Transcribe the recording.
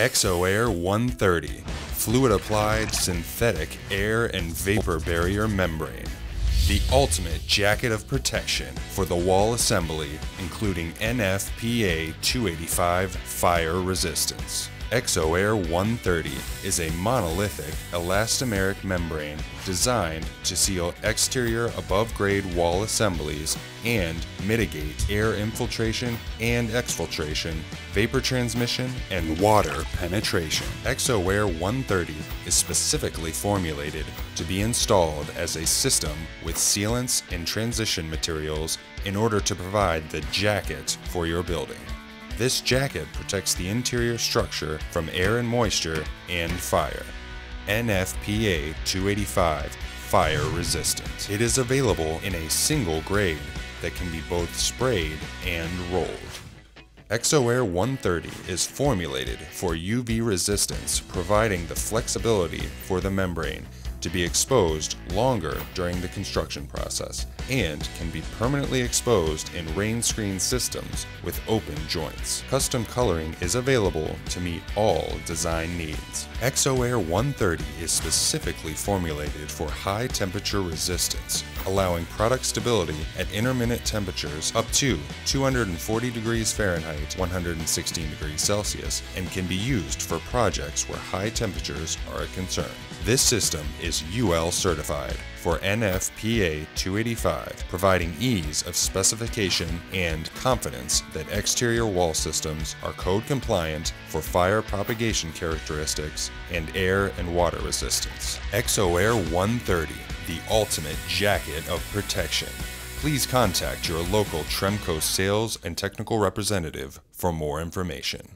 ExoAir 130 Fluid Applied Synthetic Air and Vapor Barrier Membrane. The ultimate jacket of protection for the wall assembly, including NFPA 285 fire resistance. ExoAir 130 is a monolithic elastomeric membrane designed to seal exterior above grade wall assemblies and mitigate air infiltration and exfiltration, vapor transmission, and water penetration. ExoAir 130 is specifically formulated to be installed as a system with sealants and transition materials in order to provide the jacket for your building. This jacket protects the interior structure from air and moisture and fire. NFPA 285 fire resistant. It is available in a single grade that can be both sprayed and rolled. ExoAir 130 is formulated for UV resistance, providing the flexibility for the membrane to be exposed longer during the construction process and can be permanently exposed in rain screen systems with open joints. Custom coloring is available to meet all design needs. ExoAir 130 is specifically formulated for high temperature resistance, allowing product stability at intermittent temperatures up to 240 degrees Fahrenheit, 116 degrees Celsius, and can be used for projects where high temperatures are a concern. This system is UL certified for NFPA 285, providing ease of specification and confidence that exterior wall systems are code compliant for fire propagation characteristics and air and water resistance. ExoAir 130, the ultimate jacket of protection. Please contact your local Tremco sales and technical representative for more information.